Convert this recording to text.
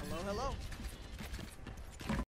Hello, hello.